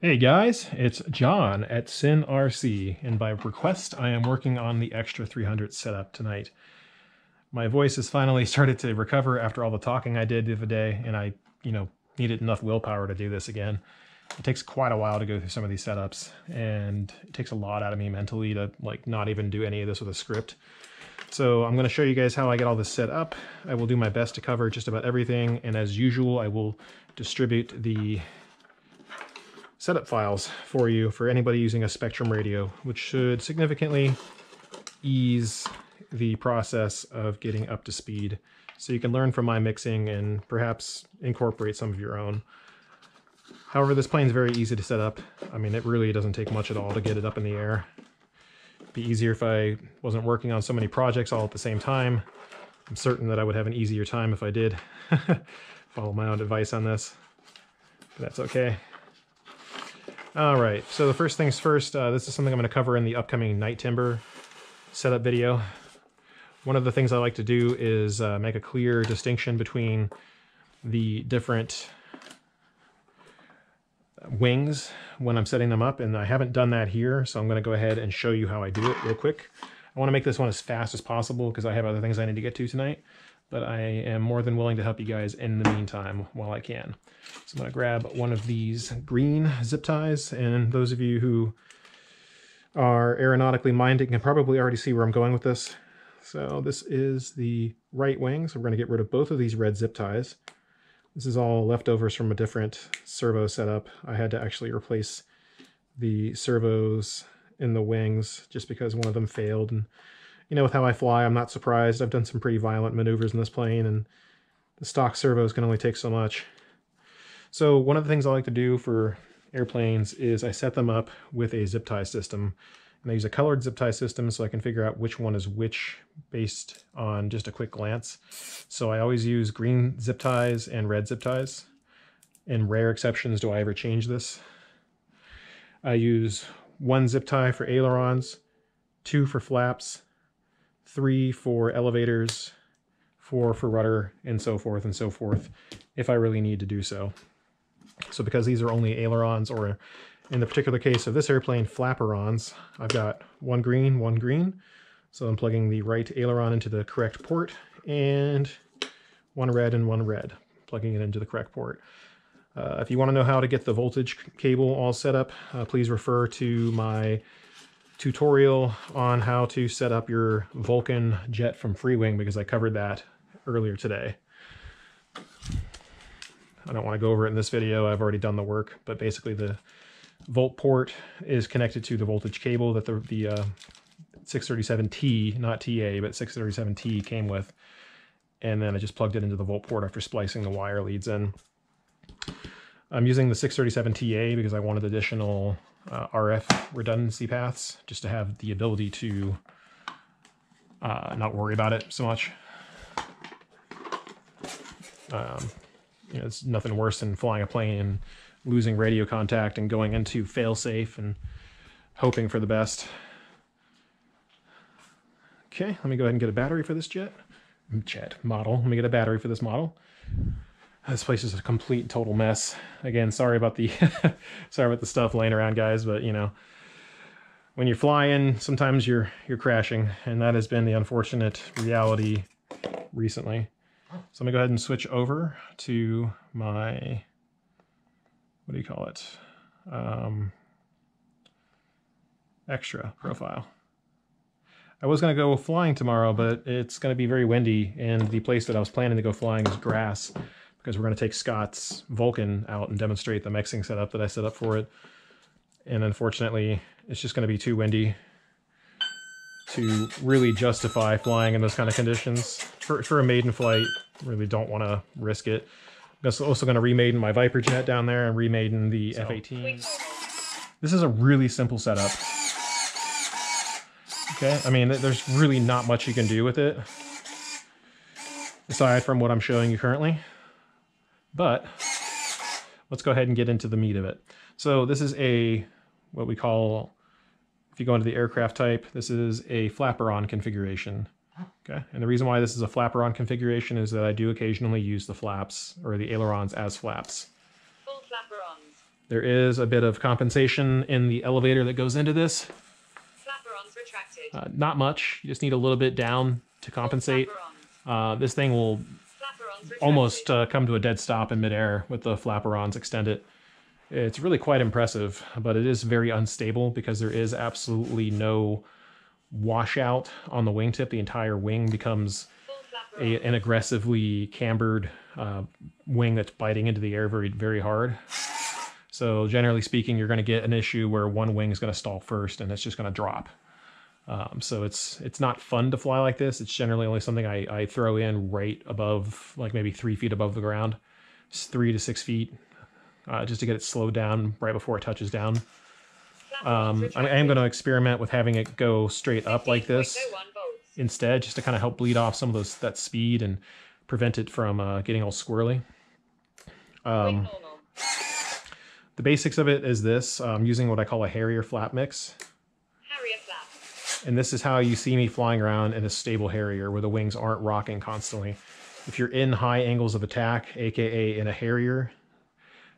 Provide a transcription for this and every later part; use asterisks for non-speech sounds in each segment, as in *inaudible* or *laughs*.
Hey guys, it's John at SynRC, and by request I am working on the Extra 300 setup tonight. My voice has finally *laughs* started to recover after all the talking I did the other day, and I, you know, needed enough willpower to do this again. It takes quite a while to go through some of these setups, and it takes a lot out of me mentally to like not even do any of this with a script. So I'm going to show you guys how I get all this set up. I will do my best to cover just about everything, and as usual, I will distribute the setup files for you for anybody using a Spektrum radio, which should significantly ease the process of getting up to speed so you can learn from my mixing and perhaps incorporate some of your own. However, this plane is very easy to set up. I mean, it really doesn't take much at all to get it up in the air. It'd be easier if I wasn't working on so many projects all at the same time. I'm certain that I would have an easier time if I did *laughs* follow my own advice on this, but that's okay. All right, so the first things first, uh, this is something I'm going to cover in the upcoming Night Timber setup video. One of the things I like to do is uh, make a clear distinction between the different wings when I'm setting them up, and I haven't done that here, so I'm going to go ahead and show you how I do it real quick. I want to make this one as fast as possible because I have other things I need to get to tonight but I am more than willing to help you guys in the meantime while I can. So I'm going to grab one of these green zip ties, and those of you who are aeronautically minded can probably already see where I'm going with this. So this is the right wing, so we're going to get rid of both of these red zip ties. This is all leftovers from a different servo setup. I had to actually replace the servos in the wings just because one of them failed and you know, with how I fly, I'm not surprised. I've done some pretty violent maneuvers in this plane, and the stock servos can only take so much. So one of the things I like to do for airplanes is I set them up with a zip tie system. And I use a colored zip tie system so I can figure out which one is which based on just a quick glance. So I always use green zip ties and red zip ties. In rare exceptions do I ever change this. I use one zip tie for ailerons, two for flaps, three for elevators, four for rudder, and so forth and so forth, if I really need to do so. So because these are only ailerons, or in the particular case of this airplane, flaperons, I've got one green, one green. So I'm plugging the right aileron into the correct port, and one red and one red, plugging it into the correct port. Uh, if you want to know how to get the voltage cable all set up, uh, please refer to my tutorial on how to set up your Vulcan jet from Freewing because I covered that earlier today. I don't want to go over it in this video. I've already done the work, but basically the volt port is connected to the voltage cable that the, the uh, 637T, not TA, but 637T came with. And then I just plugged it into the volt port after splicing the wire leads in. I'm using the 637TA because I wanted additional uh, RF redundancy paths just to have the ability to uh, not worry about it so much. Um, you know, it's nothing worse than flying a plane and losing radio contact and going into failsafe and hoping for the best. Okay, let me go ahead and get a battery for this jet. Jet model. Let me get a battery for this model. This place is a complete total mess. Again, sorry about the *laughs* sorry about the stuff laying around, guys, but you know, when you're flying, sometimes you're you're crashing, and that has been the unfortunate reality recently. So I'm gonna go ahead and switch over to my what do you call it? Um, extra profile. I was going to go flying tomorrow, but it's going to be very windy, and the place that I was planning to go flying is grass because we're going to take Scott's Vulcan out and demonstrate the mixing setup that I set up for it. And unfortunately, it's just going to be too windy to really justify flying in those kind of conditions. For, for a maiden flight, really don't want to risk it. I'm also going to remaiden my Viper jet down there and remaiden the so. F-18. This is a really simple setup. Okay, I mean, there's really not much you can do with it aside from what I'm showing you currently. But let's go ahead and get into the meat of it. So this is a, what we call, if you go into the aircraft type, this is a flaperon configuration. Okay, and the reason why this is a flaperon configuration is that I do occasionally use the flaps or the ailerons as flaps. Full flaperons. There is a bit of compensation in the elevator that goes into this. Flaperons retracted. Uh, not much. You just need a little bit down to compensate. Uh, this thing will. Almost uh, come to a dead stop in midair with the flaperons extended. It's really quite impressive, but it is very unstable because there is absolutely no washout on the wingtip. The entire wing becomes a, an aggressively cambered uh, wing that's biting into the air very, very hard. So generally speaking, you're going to get an issue where one wing is going to stall first, and it's just going to drop. Um, so it's it's not fun to fly like this. It's generally only something I, I throw in right above, like maybe three feet above the ground, It's three to six feet, uh, just to get it slowed down right before it touches down. Um, I. I am going to experiment with having it go straight up like this instead, just to kind of help bleed off some of those that speed and prevent it from uh, getting all squirrely. Um, the basics of it is this: I'm using what I call a Harrier flap mix. And this is how you see me flying around in a stable Harrier, where the wings aren't rocking constantly. If you're in high angles of attack, aka in a Harrier,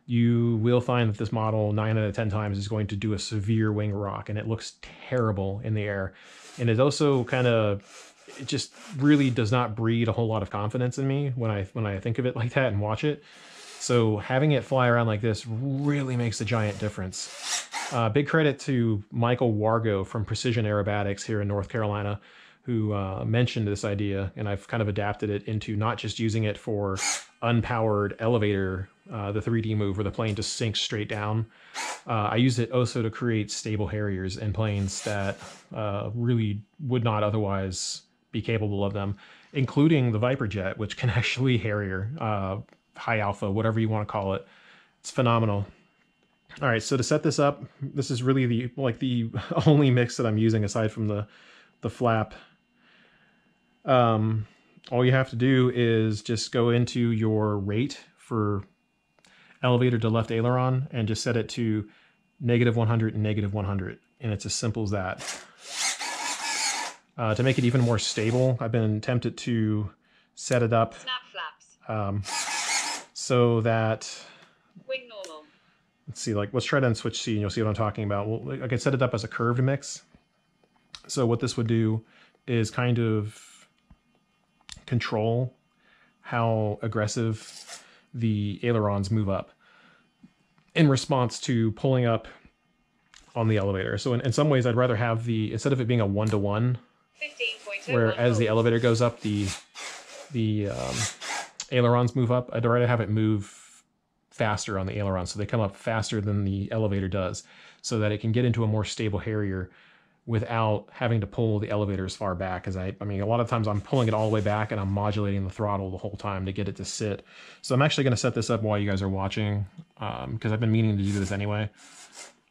you will find that this model nine out of ten times is going to do a severe wing rock, and it looks terrible in the air. And it also kind of it just really does not breed a whole lot of confidence in me when I when I think of it *laughs* like that and watch it. So having it fly around like this really makes a giant difference. Uh, big credit to Michael Wargo from Precision Aerobatics here in North Carolina, who uh, mentioned this idea, and I've kind of adapted it into not just using it for unpowered elevator, uh, the 3D move where the plane just sinks straight down. Uh, I use it also to create stable Harriers in planes that uh, really would not otherwise be capable of them, including the Viper jet, which can *laughs* actually Harrier, uh, high alpha, whatever you want to call it. It's phenomenal. All right, so to set this up, this is really the like the *laughs* only mix that I'm using aside from the the flap. Um, all you have to do is just go into your rate for elevator to left aileron and just set it to negative 100 and negative 100, and it's as simple as that. Uh, to make it even more stable, I've been tempted to set it up Snap flaps. um, so that Wing. Let's see, like let's try to switch C and you'll see what I'm talking about. Well, I can set it up as a curved mix. So what this would do is kind of control how aggressive the ailerons move up in response to pulling up on the elevator. So in, in some ways, I'd rather have the, instead of it being a one-to-one, 15.01 where as the elevator goes up, the the um, ailerons move up. I'd rather have it move faster on the aileron. so they come up faster than the elevator does, so that it can get into a more stable Harrier without having to pull the elevator as far back. As I, I mean, a lot of times I'm pulling it all the way back and I'm modulating the throttle the whole time to get it to sit. So I'm actually going to set this up while you guys are watching, because I've been meaning to do this anyway.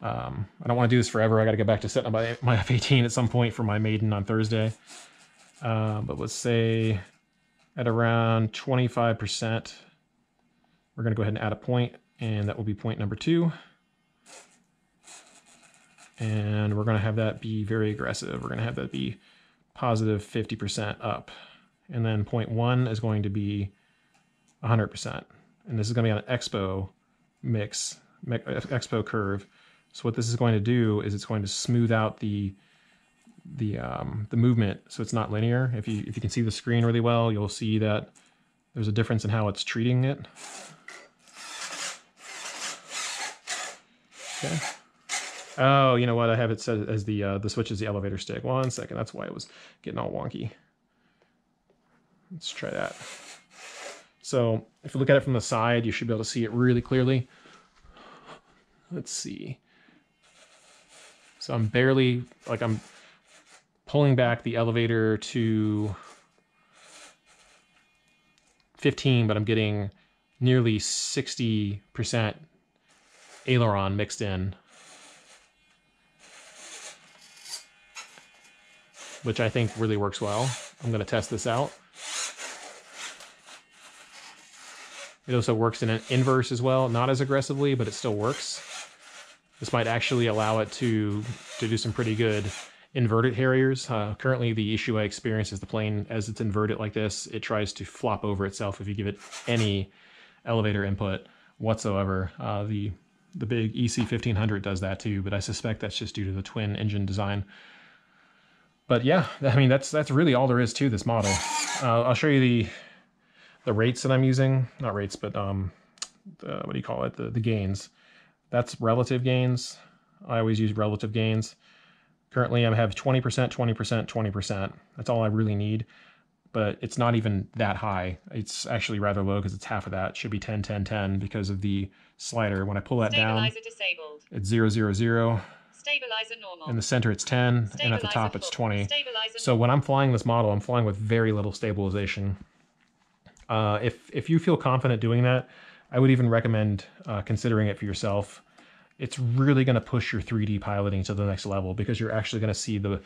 Um, I don't want to do this forever. I got to get back to setting up my, my *laughs* F-18 at some point for my maiden on Thursday. Uh, but let's say at around 25%, we're going to go ahead and add a point, and that will be point number two. And we're going to have that be very aggressive. We're going to have that be positive 50% up. And then point one is going to be 100%. And this is going to be on an expo mix, expo curve. So what this is going to do is it's going to smooth out the the um, the movement so it's not linear. If you if you can see the screen really well, you'll see that there's a difference in how it's treating it. Okay. Oh, you know what? I have it set as the uh, the switch is the elevator stick. One second. That's why it was getting all wonky. Let's try that. So if you look at it from the side, you should be able to see it really clearly. Let's see. So I'm barely like I'm pulling back the elevator to 15, but I'm getting nearly 60% aileron mixed in. Which I think really works well. I'm going to test this out. It also works in an inverse as well, not as aggressively, but it still works. This might actually allow it to to do some pretty good inverted Harriers. Uh, currently, the issue I experience is the plane, as it's inverted like this, it tries to flop over itself if you give it any elevator input whatsoever. Uh, the the big E EC 1500 does that too, but I suspect that's just due to the twin engine design. But yeah, I mean that's that's really all there is to this model. Uh, I'll show you the the rates that I'm using, not rates, but um, the, what do you call it? The the gains. That's relative gains. I always use relative gains. Currently, I have 20%, 20%, 20%. That's all I really need, but it's not even that high. It's actually rather low because it's half of that. It should be 10, 10, 10 because of the slider. When I pull that down, disabled. it's 0, 0, 0. Stabilizer normal. In the center, it's 10, and at the Stabilizer top, it's 20. Stabilizer So when I'm flying this model, I'm flying with very little stabilization. Uh, if if you feel confident doing that, I would even recommend uh, considering it for yourself. It's really going to push your 3D piloting to the next level because you're actually going to see the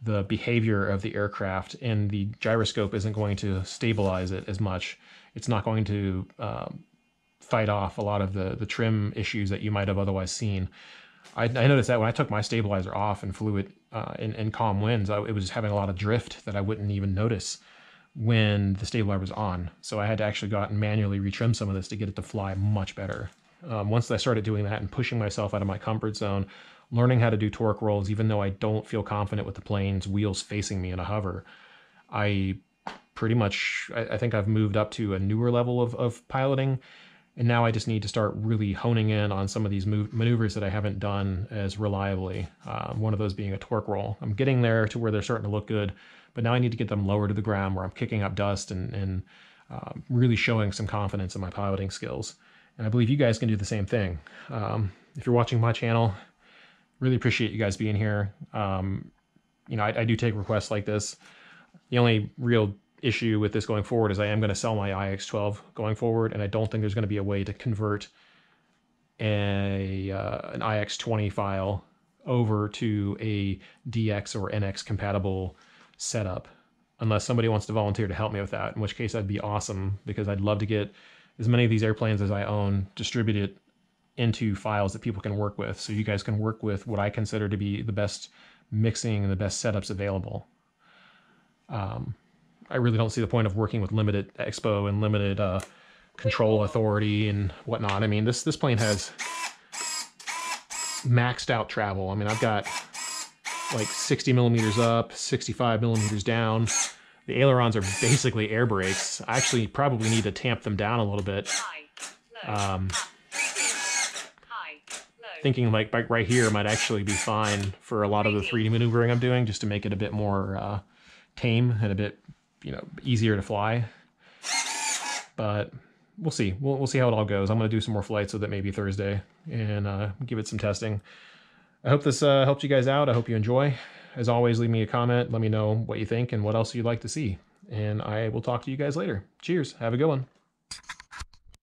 the behavior of the aircraft, and the gyroscope isn't going to stabilize it as much. It's not going to um, fight off a lot of the the trim issues that you might have otherwise seen. I, I noticed that when I took my stabilizer off and flew it uh, in, in calm winds, I, it was having a lot of drift that I wouldn't even notice when the stabilizer was on. So I had to actually go out and manually retrim some of this to get it to fly much better. Um, once I started doing that and pushing myself out of my comfort zone, learning how to do torque rolls, even though I don't feel confident with the plane's wheels facing me in a hover, I pretty much, I, I think I've moved up to a newer level of, of piloting. And now I just need to start really honing in on some of these move, maneuvers that I haven't done as reliably. Uh, one of those being a torque roll. I'm getting there to where they're starting to look good, but now I need to get them lower to the ground where I'm kicking up dust and, and uh, really showing some confidence in my piloting skills. And I believe you guys can do the same thing. Um, if you're watching my channel, really appreciate you guys being here. Um, you know, I, I do take requests like this. The only real issue with this going forward is I am going to sell my iX12 going forward, and I don't think there's going to be a way to convert a uh, an iX20 file over to a DX or NX compatible setup unless somebody wants to volunteer to help me with that, in which case that'd be awesome because I'd love to get as many of these airplanes as I own distribute it into files that people can work with so you guys can work with what I consider to be the best mixing and the best setups available. Um, I really don't see the point of working with limited expo and limited uh, control authority and whatnot. I mean, this this plane has maxed out travel. I mean, I've got like 60 millimeters up, 65 millimeters down. The ailerons are basically air brakes. I actually probably need to tamp them down a little bit. Um, thinking like right here might actually be fine for a lot of the 3D maneuvering I'm doing, just to make it a bit more uh, tame and a bit you know easier to fly. But we'll see. We'll, we'll see how it all goes. I'm gonna do some more flights with it maybe Thursday and uh, give it some testing. I hope this uh, helped you guys out. I hope you enjoy. As always, leave me a comment. Let me know what you think and what else you'd like to see. And I will talk to you guys later. Cheers. Have a good one.